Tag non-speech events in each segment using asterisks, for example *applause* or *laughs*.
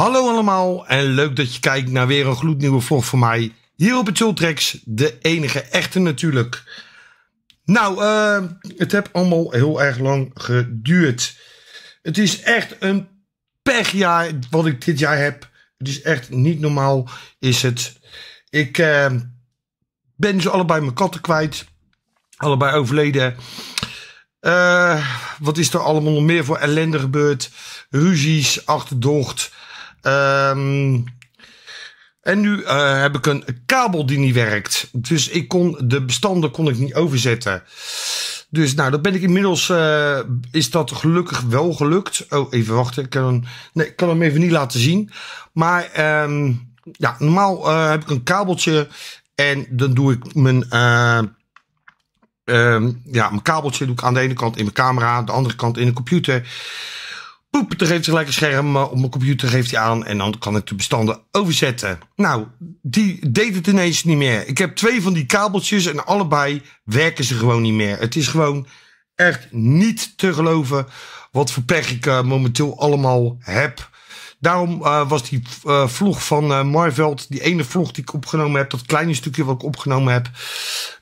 Hallo allemaal en leuk dat je kijkt naar weer een gloednieuwe vlog van mij. Hier op het Jultrex, de enige echte natuurlijk. Nou, uh, het heeft allemaal heel erg lang geduurd. Het is echt een pechjaar wat ik dit jaar heb. Het is echt niet normaal, is het. Ik uh, ben ze allebei mijn katten kwijt. Allebei overleden. Uh, wat is er allemaal nog meer voor ellende gebeurd? Ruzies, achterdocht. Um, en nu uh, heb ik een kabel die niet werkt. Dus ik kon de bestanden kon ik niet overzetten. Dus nou, dat ben ik inmiddels. Uh, is dat gelukkig wel gelukt. Oh, even wachten. Ik kan hem, nee, ik kan hem even niet laten zien. Maar um, ja, normaal uh, heb ik een kabeltje. En dan doe ik mijn. Um, ja, mijn kabeltje doe ik aan de ene kant in mijn camera, aan de andere kant in de computer. Poep, dan geeft gelijk een scherm op mijn computer, geeft hij aan en dan kan ik de bestanden overzetten. Nou, die deed het ineens niet meer. Ik heb twee van die kabeltjes en allebei werken ze gewoon niet meer. Het is gewoon echt niet te geloven wat voor pech ik uh, momenteel allemaal heb. Daarom uh, was die uh, vlog van uh, Marveld, die ene vlog die ik opgenomen heb, dat kleine stukje wat ik opgenomen heb,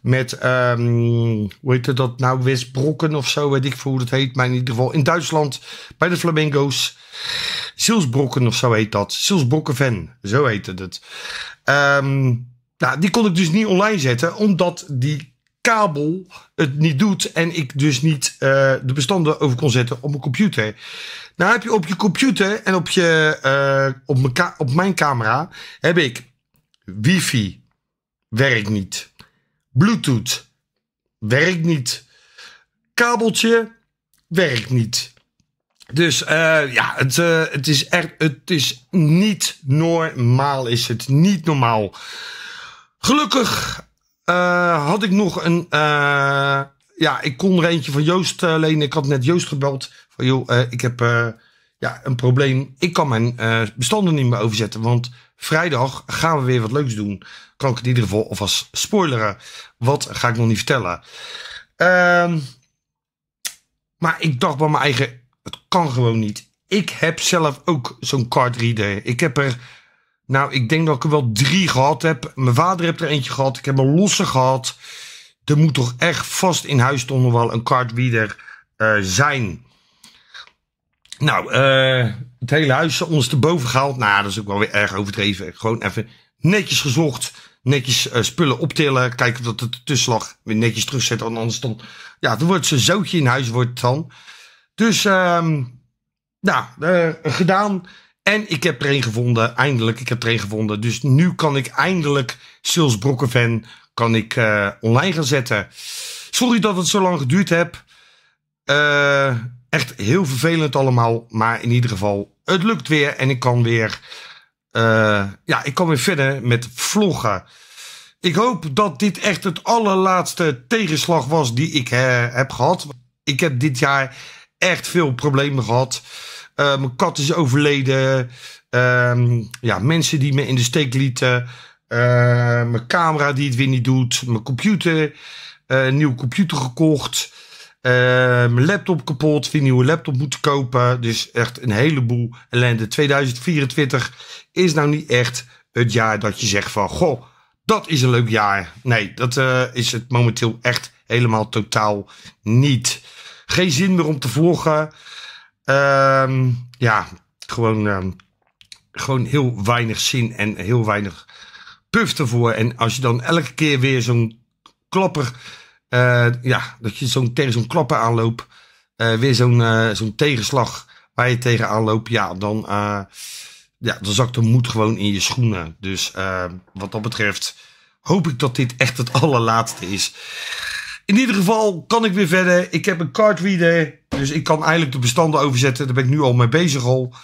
met, um, hoe heet dat nou, Westbrokken of zo, weet ik voor hoe dat heet, maar in ieder geval in Duitsland, bij de Flamingo's. Silsbrokken of zo heet dat. Silsbrokken zo heette het. Um, nou, die kon ik dus niet online zetten, omdat die kabel het niet doet en ik dus niet uh, de bestanden over kon zetten op mijn computer. Nou heb je op je computer en op, je, uh, op, mijn op mijn camera heb ik wifi, werkt niet. Bluetooth, werkt niet. Kabeltje, werkt niet. Dus uh, ja, het, het is echt, het is niet normaal, is het niet normaal. Gelukkig uh, had ik nog een, ja, ik kon er eentje van Joost lenen. Ik had net Joost gebeld van joh, ik heb ja, een probleem. Ik kan mijn bestanden niet meer overzetten, want vrijdag gaan we weer wat leuks doen. Kan ik in ieder geval alvast spoileren. Wat ga ik nog niet vertellen. Ehm, maar ik dacht bij mijn eigen het kan gewoon niet. Ik heb zelf ook zo'n cardreader. Ik heb er, nou, ik denk dat ik er wel drie gehad heb. Mijn vader heeft er eentje gehad. Ik heb een losse gehad. Er moet toch echt vast in huis toch wel een cardreader uh, zijn. Nou, uh, het hele huis ondersteboven gehaald. Nou, dat is ook wel weer erg overdreven. Gewoon even netjes gezocht. Netjes uh, spullen optillen. Kijken dat het tussenlag weer netjes terugzetten. Anders dan, ja, dan wordt ze zootje in huis wordt dan. Dus, um, nou, gedaan. En ik heb er een gevonden, eindelijk. Ik heb er een gevonden. Dus nu kan ik eindelijk Sils kan ik uh, online gaan zetten. Sorry dat het zo lang geduurd heb. Uh, echt heel vervelend allemaal. Maar in ieder geval, het lukt weer. En ik kan weer, uh, ja, ik kan weer verder met vloggen. Ik hoop dat dit echt het allerlaatste tegenslag was die ik heb gehad. Ik heb dit jaar echt veel problemen gehad. Mijn kat is overleden. Uh, ja, mensen die me in de steek lieten. Uh, mijn camera die het weer niet doet. Mijn computer. Uh, nieuwe computer gekocht. mijn laptop kapot. Weer een nieuwe laptop moeten kopen. Dus echt een heleboel ellende. 2024 is nou niet echt het jaar dat je zegt van... Goh, dat is een leuk jaar. Nee, dat is het momenteel echt helemaal totaal niet. Geen zin meer om te vloggen. Uh, ja, gewoon, uh, gewoon heel weinig zin en heel weinig puff ervoor. En als je dan elke keer weer zo'n klapper, uh, ja, dat je zo'n tegen zo'n klapper aanloopt, uh, weer zo'n uh, zo'n tegenslag waar je tegenaan loopt, ja, dan, ja, dan zakt de moed gewoon in je schoenen. Dus wat dat betreft hoop ik dat dit echt het *laughs* allerlaatste is. In ieder geval kan ik weer verder. Ik heb een cardreader. Dus ik kan eigenlijk de bestanden overzetten. Daar ben ik nu al mee bezig al.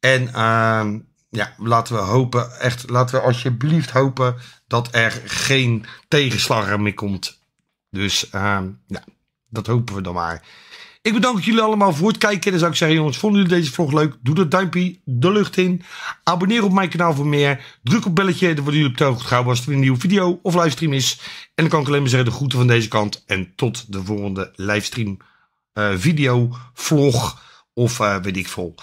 En uh, ja, laten we hopen. Echt, laten we alsjeblieft hopen dat er geen tegenslag meer komt. Dus uh, ja, dat hopen we dan maar. Ik bedank jullie allemaal voor het kijken. Dan zou ik zeggen, jongens, vonden jullie deze vlog leuk? Doe dat duimpje de lucht in. Abonneer op mijn kanaal voor meer. Druk op belletje, dan worden jullie op de hoogte gehouden als er een nieuwe video of livestream is. En dan kan ik alleen maar zeggen, de groeten van deze kant. En tot de volgende livestream, uh, video, vlog of uh, weet ik veel.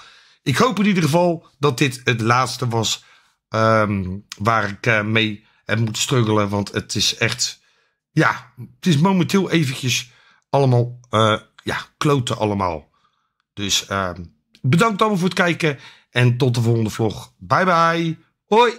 Ik hoop in ieder geval dat dit het laatste was ehm, waar ik uh, mee heb moeten struggelen. Want het is echt, ja, het is momenteel eventjes allemaal, ja, kloten allemaal. Dus uh, bedankt allemaal voor het kijken en tot de volgende vlog. Bye bye. Hoi.